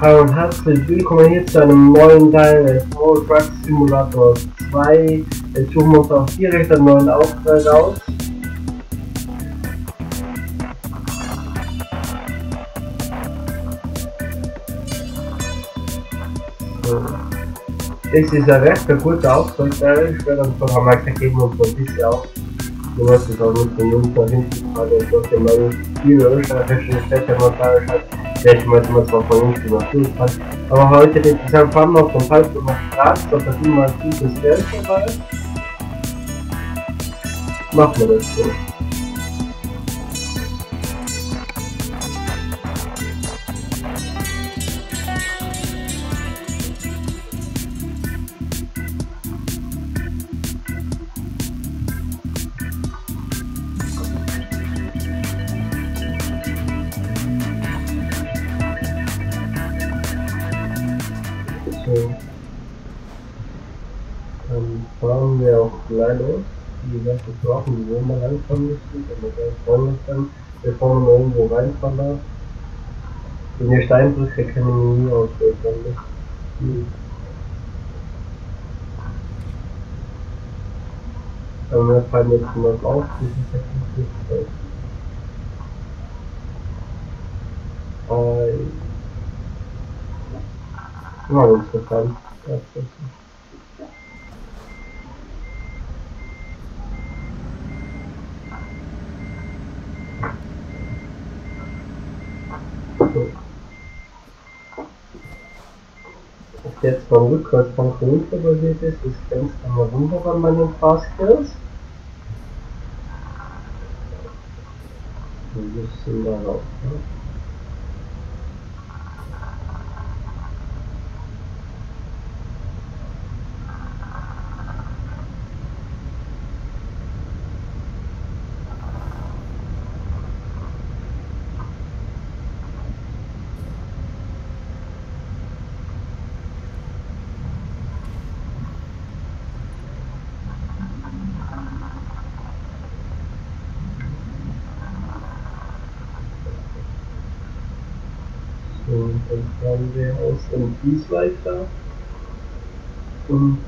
Hallo und herzlich willkommen hier zu einem neuen Teil des World Truck Simulator 2. Jetzt suchen wir uns auch direkt einen neuen Auftrag aus. Das ist ein recht guter Auftrag, ich werde haben wir gesagt, geben uns ein bisschen auf. Du hast es auch nicht von uns nach hinten gerade durch den neuen viele österreichische Städte montage hat. Vielleicht möchte man zwar von uns über Fußball, aber heute den Zusammenhang noch vom Falschbrucher Straße, da verdienen wir ein gutes Geld dabei. Machen wir das. So. Brauchen wo wir reinfahren müssen, wenn wir gleich vorne bevor wir noch irgendwo reinfahren. In der Steinbrücke können wir nie auswählen. Hm. Aber wir fallen jetzt mal auf, das ist jetzt nicht so. Äh, ja, interessant. Ja, das ist Jetzt beim Rückwärts von runter basiert ist, ist ganz einmal runter an meinen Fastskills. Ein bisschen darauf. Ne? So, fahren wir aus dem Kies weiter und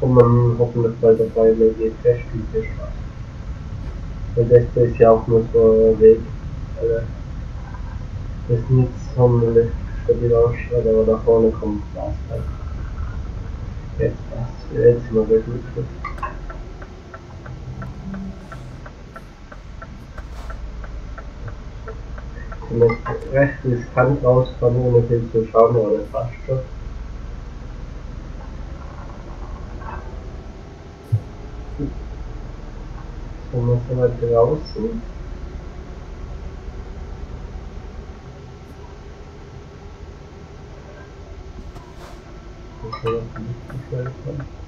kommen hoffentlich bald dabei, wenn die Feststücke Straße. Weil das ist ja auch nur so ein Weg. Also, das ist nicht sonderlich stabil ausschaut, aber da vorne kommt halt. Jetzt passt Jetzt sind wir wirklich gut. Mit recht riskant rausfahren, ohne viel zu schauen, aber das passt schon. So, sind wir draußen. Das soll auch nicht gefällt.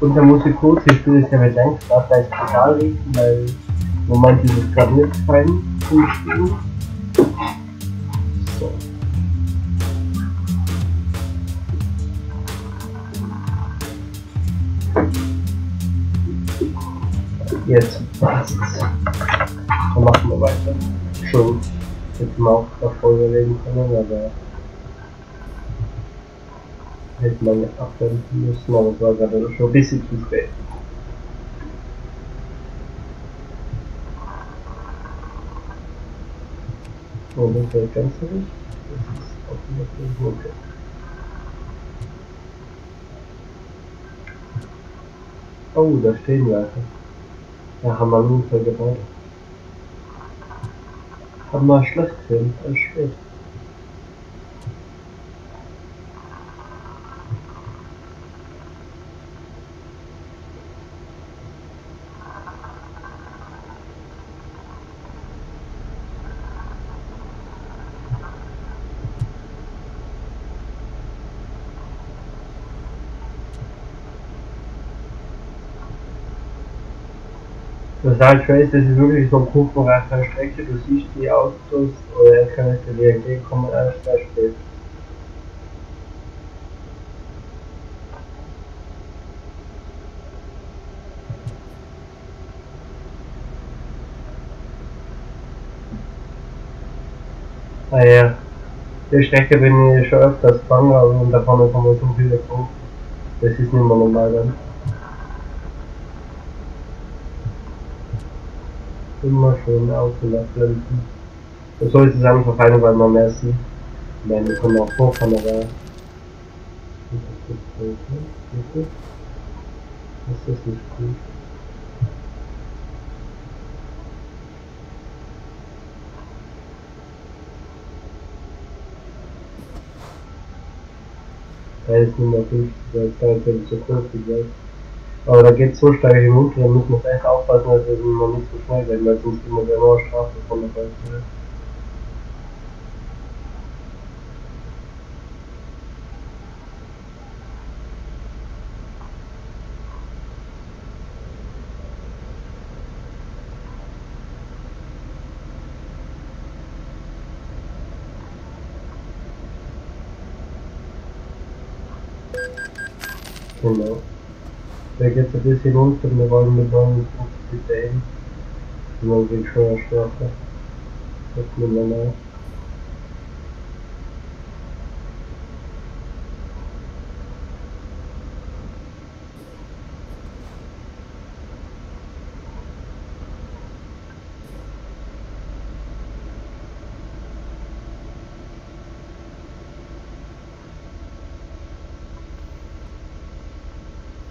Und da muss ich kurz, ich will es ja mit Längsrad gleich total richten, weil im Moment ist es gerade nicht fein zum Spielen. So. Jetzt passt's. Dann machen wir weiter. Schon hätten wir auch davor überlegen können, aber hätte man abwenden müssen, aber es war gerade schon ein bisschen zu spät. So, das ist der ganze Licht. Das ist auch wieder für okay. Oh, da stehen Leute. Da haben wir einen Unfall gebaut. Haben wir schlecht gesehen, alles spät. Das total crazy, das ist wirklich so ein Punkt der Strecke, du siehst die Autos oder LKWs, die dir entgegenkommen, alles da spät. Ah ja, die Strecke bin ich schon öfters gefangen, aber da davon kommen so viele Punkte. Das ist nicht mehr normal dann. Immer schön ausgelassen. So ist es einfach eine, weil man mehr sieht. Meine, wir können auch hochfahren, aber... Das ist nicht gut. Da ist Nummer 50, weil es da jetzt so kurz ist. Aber da geht es so steil hinunter, da müssen wir echt aufpassen, dass wir noch nicht so schnell werden, weil sonst immer der neue Strafe von der Seite. Genau. Der geht ein bisschen runter und wir wollen mit 59 dahin. Und dann wird schon erschlafen. Das nehmen wir nach.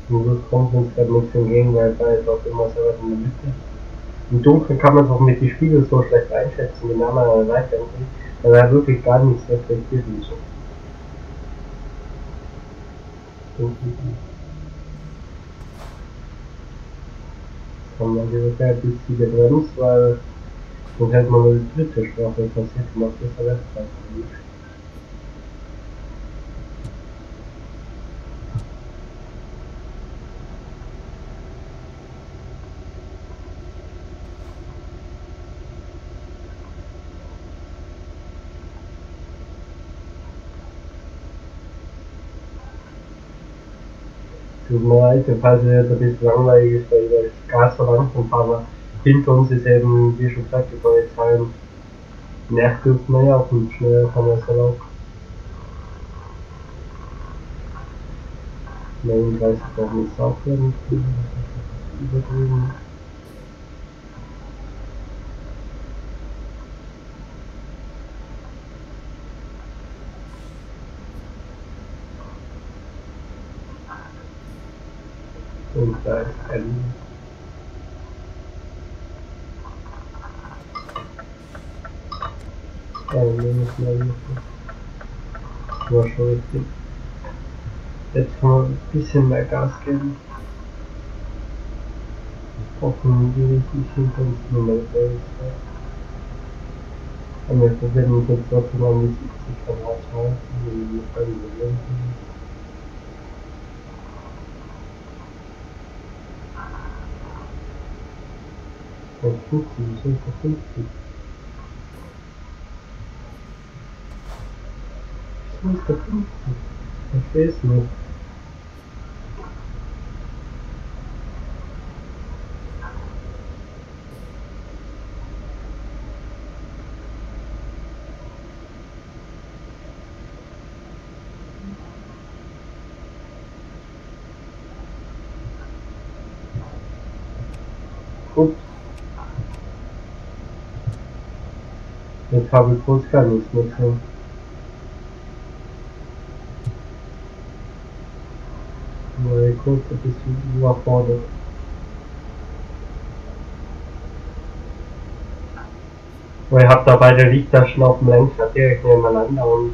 Zum Glück kommt uns gerade nichts entgegen, weil da ist auch immer so was in der Mitte. Im Dunkeln kann man es auch mit den Spiegeln so schlecht einschätzen, wenn man an der Seite weil da wirklich gar nichts reflektiert und so. Kann man die relativ viel gebremst, weil sonst hätte man nur die dritte Strafe passiert und macht das der Website Tut mir leid, falls es jetzt ein bisschen langweilig ist, weil das Gas so langsam aber hinter uns ist eben, wie schon gesagt, die Polizei nervt uns mehr auf und schnell kann man es erlauben. 39 darf nicht werden, übertrieben. Ist ein Oh, nehme ich mal mit. War schon richtig. Jetzt kann man ein bisschen mehr Gas geben. Hoffentlich ich hinter uns nur mal. Und wir probieren uns jetzt trotzdem mal mit 70 km/h, wie wir beide gewöhnt sind. Auf 50, wir sind auf 50. Wieso ist der 50? Ich verstehe es nicht. Ups. Jetzt habe gar nichts mehr drin. Mal kurz ein bisschen überfordert. Weil ich habe da beide Liegtaschen auf dem Lenker direkt nebeneinander und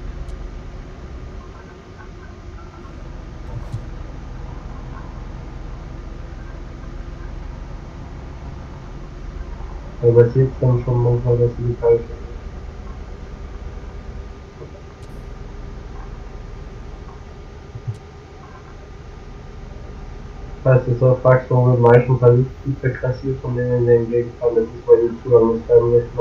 aber es sieht dann schon manchmal, dass die falsche Falls fragst, warum wir meistens halt super kassiert von denen den Gegenstand, die Zugang nicht beim nächsten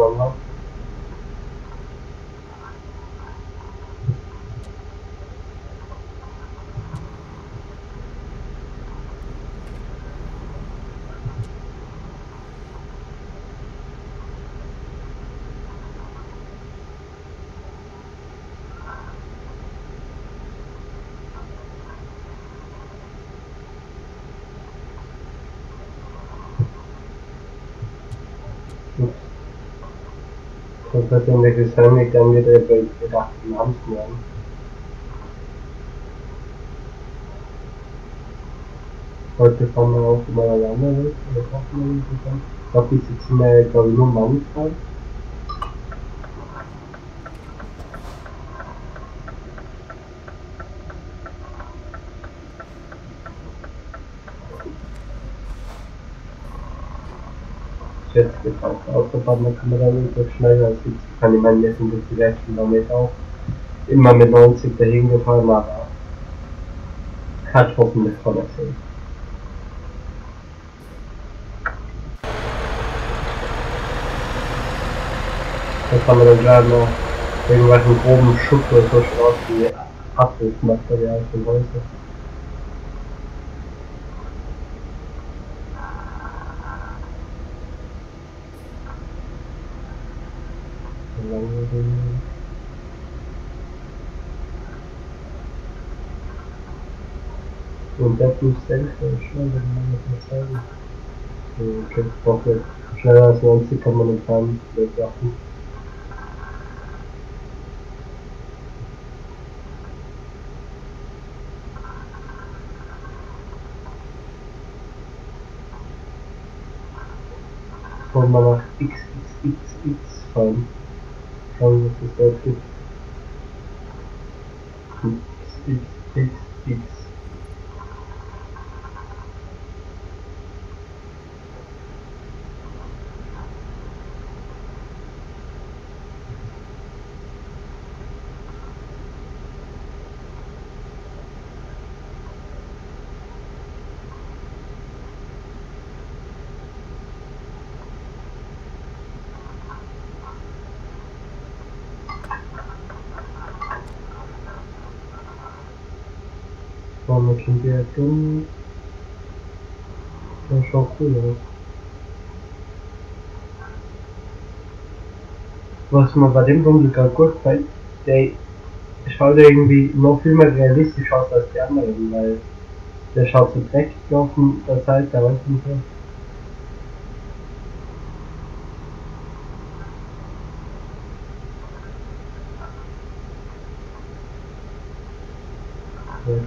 Das hat in der Gesammlung dann gedreht, weil ich gedacht, die haben es mehr. Heute fahren wir auch mal alleine weg, oder kaufen wir nicht. Ich glaube, die sitzen ja, glaube ich, nur manchmal. jetzt gekauft. Autobahn, da kann man dann etwas schneller als 70 fahren. Ich meine, jetzt sind das die letzten Kilometer auch immer mit 90 dahin gefahren, aber hat hoffentlich voller Sinn. Jetzt haben wir dann gerade noch irgendwelchen groben Schutt oder so Straßen wie Abrissmaterial für Häuser. Und plus Self schon, wenn man das mal zeigen. Okay, okay. Schneller als 90 kann man nicht fahren, wegwerfen. Und man nach XXXX fahren. Schauen, was es dort gibt. XXXX. Klingt ja dumm. Das schaut cool aus. Was mir bei dem gerade gut gefällt, der schaut irgendwie noch viel mehr realistisch aus als die anderen, weil der schaut so dreckig auf der Seite aus und so. Der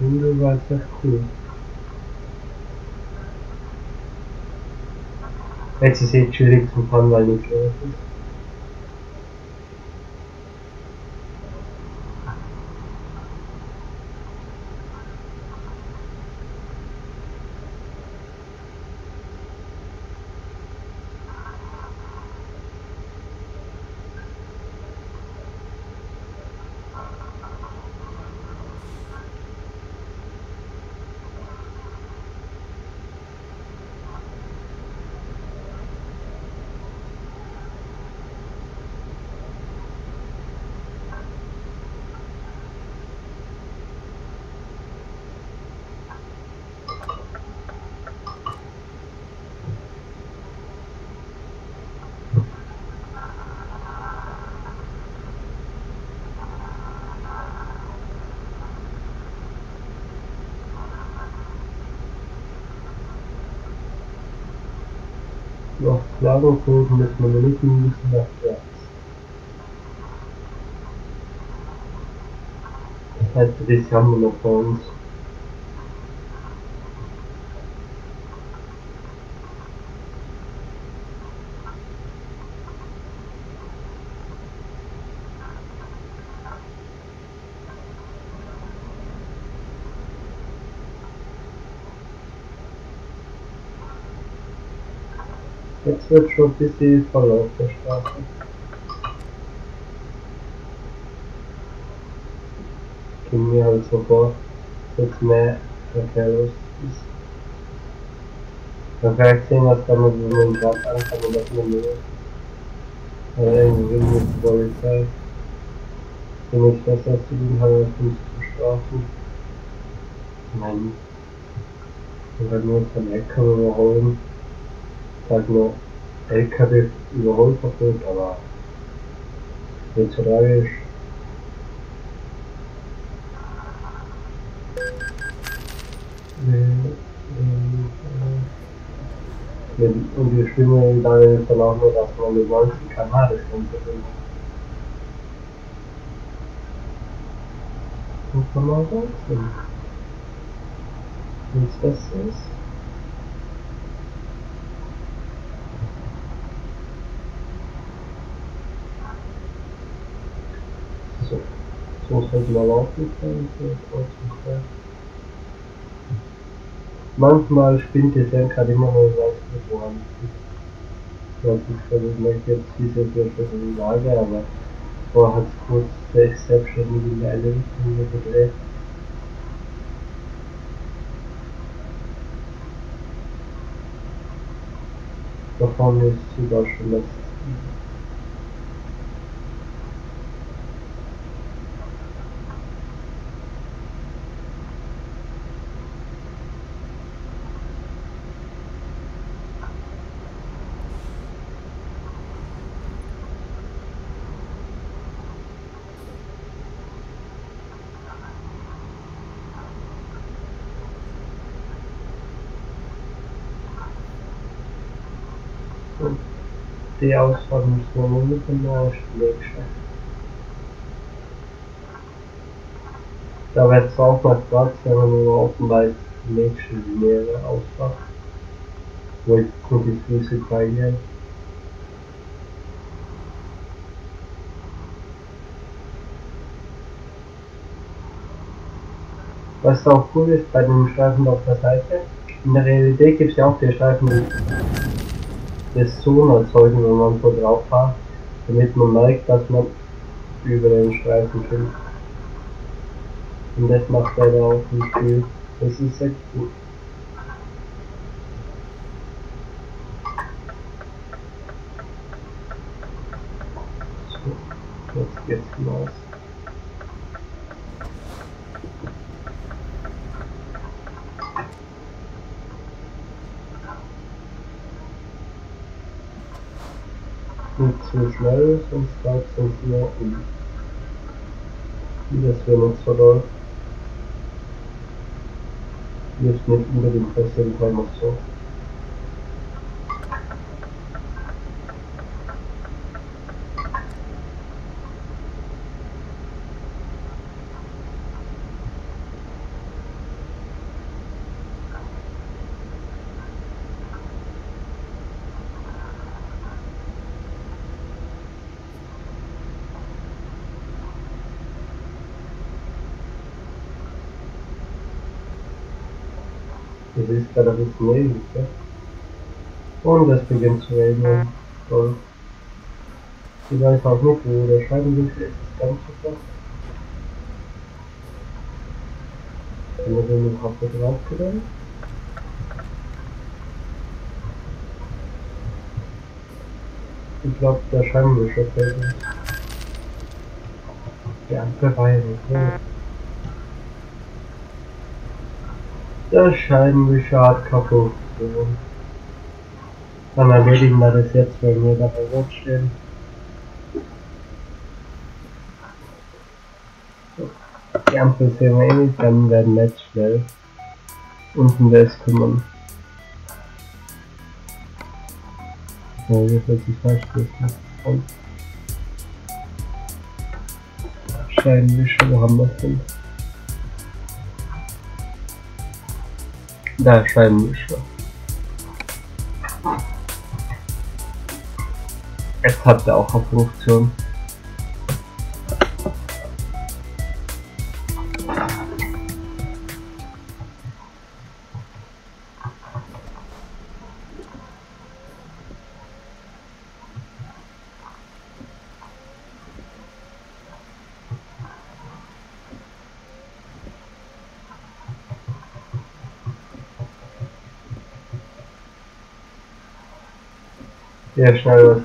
Runde war jetzt echt cool. Jetzt ist es schwierig zu fahren, weil nichts los ist. Lagerfeuer mit Monolithen müssen nachwärts. Das heißt, das haben wir wird schon ein bisschen Verlauf der Straße. Ging mir halt so vor, jetzt mehr Verkehr los ist. Man kann sehen, was da mit dem Grad anfangen und das nur Aber irgendwie will mit der Polizei. Wenn ich was zu tun habe, zu strafen. Nein. Ich werde nur von LKW überholen halt nur LKW Überholverbot, aber literarisch. Und die Stimme dann verlaufen wir, dass man die 90 kanadisch umzufinden. Wo kann man das hin? Wenn es das ist. So. So muss halt mal laufen können. So. Manchmal spinnt es ja gerade immer nur weiß nicht woran es liegt. Ja, ich versuche jetzt diese für Lage, aber vorher hat es kurz selbstständig in eine Richtung gedreht. Da vorne ist sogar schon das die nur mit dem ersten Weg schaffen. Da wird zwar auch mal Platz, man nur offenbar die nächste Linie Ausfahrt. Wo ich gut die Füße beigehe. Was auch cool ist bei den Streifen auf der Seite, in der Realität gibt es ja auch die Streifen, das Zoom erzeugen, wenn man so drauf fährt, damit man merkt, dass man über den Streifen kommt. Und das macht leider auch nicht viel. Das ist echt gut. So, jetzt geht's hinaus. Nicht zu schnell, sonst bleibt es uns nur um. Wie das uns verläuft. Nicht nicht unbedingt passieren kann, ist ein bisschen neblig, gell? Und es beginnt zu regnen. Toll. Ich weiß auch nicht, wo der Scheibenwinkel ist, ist ganz flach. Wenn wir den noch Happe draufgedrückt. Ich glaube, der Scheibenwischer fällt uns. Die andere Reihe nicht. Der Scheibenwischer hat kaputt. Dann erledigen wir das jetzt, wenn wir dabei rot stehen. Die Ampel sehen wir eh nicht, dann werden wir jetzt schnell unten das kümmern. So, jetzt wird sich falsch. Und Scheibenwischer, wo haben wir es denn? Da, Scheibenwischer. Jetzt hat er auch eine Funktion.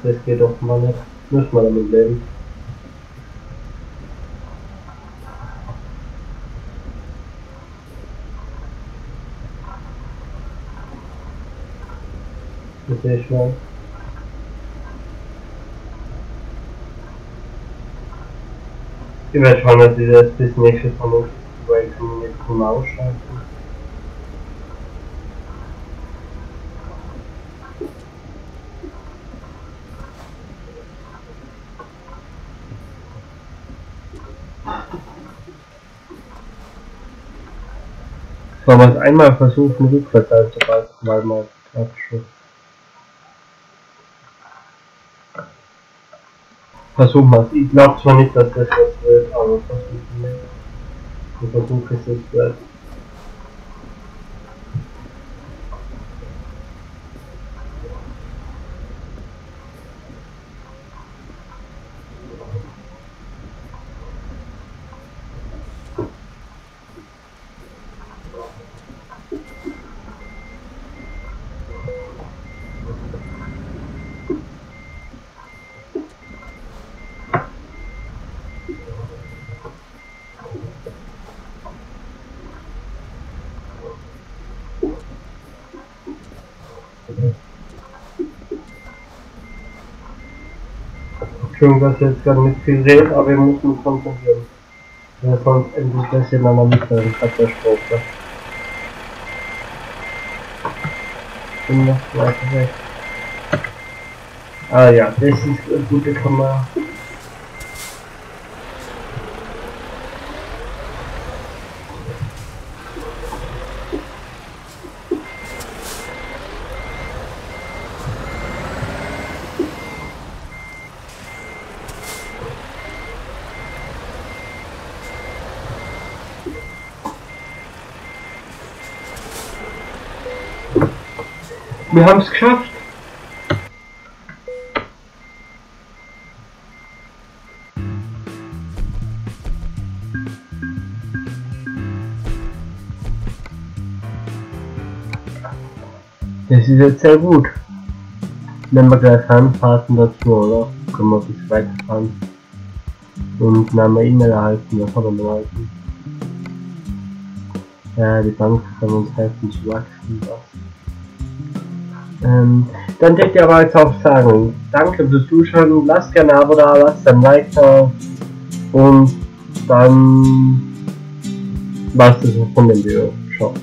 Das geht doch mal nicht. Muss man damit leben. Das sehe ich mal. Ich werde schauen, dass ich das bis nächstes Mal noch Welcome jetzt mal ausschalten. Sollen wir es einmal versuchen, rückwärts einzubalken, weil man hat schon. Versuchen wir es. Ich glaube zwar nicht, dass das was wird, aber versuchen wir. Ich versuche es jetzt gleich. Entschuldigung, dass ich jetzt gerade sehe, aber wir müssen uns konzentrieren. Ja, sonst endlich das in einer mittleren Katastrophe. Bin noch weiter weg. Ah ja, das ist eine gute Kamera. Wir haben es geschafft. Das ist jetzt sehr gut. Nehmen wir gleich Heimfahrten dazu, oder? Können wir bis weiterfahren. Und haben wir E-Mail erhalten, was haben wir erhalten? Ja, die Bank kann uns helfen zu wachsen. Was? Ähm, dann denkt ihr aber jetzt auch sagen, danke fürs Zuschauen, lasst gerne ein Abo da, lasst ein Like da und dann war's das von dem Video. Ciao.